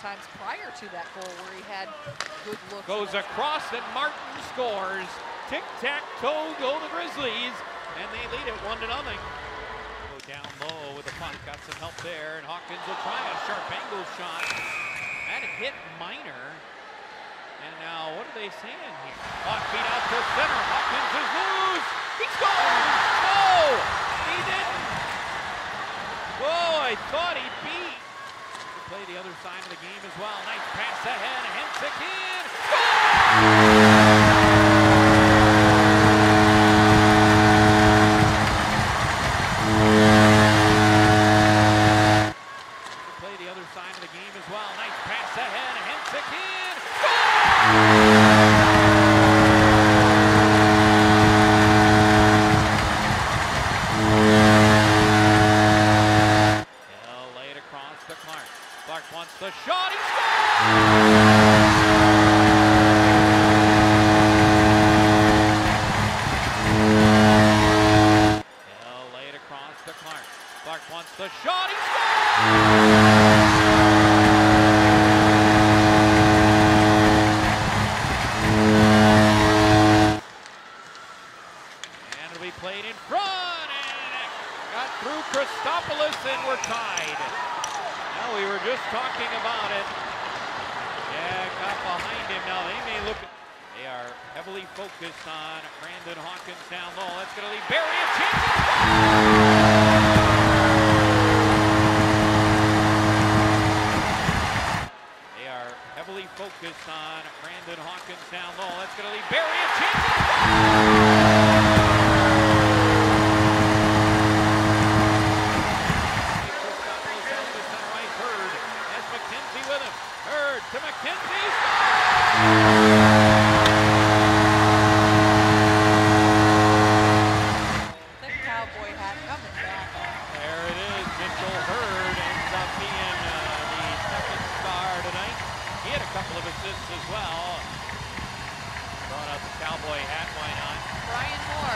times prior to that goal where he had good looks. Goes across and Martin scores. Tic-tac-toe go the Grizzlies, and they lead it one to nothing. Go down low with the puck, got some help there, and Hawkins will try a sharp angle shot. That hit Miner. And now, what are they saying here? Puck beat out to center. Hawkins is loose. He scores! No! He didn't! Whoa, I thought he beat. To play the other side of the game as well. Nice pass ahead. Hensick in. Play the other side of the game as well. Nice pass ahead. Hensick in. Hill laid across to Clark. Clark wants the shot. He scores! Clark. Clark wants the shot. He scores! And be played in front, and got through Christopoulos, and we're tied. Were just talking about it. Yeah, got behind him. Now they may look. They are heavily focused on Brandon Hawkins down low. That's going to leave Barry a chance. They are heavily focused on Brandon Hawkins down low. That's going to leave Barry a chance. Christopoulos out to center ice. Heard has McKenzie with Heard to McKenzie. The cowboy hat coming back. There it is. Mitchell Heard ends up being uh, the second star tonight. He had a couple of assists as well. Brought out the cowboy hat, why not?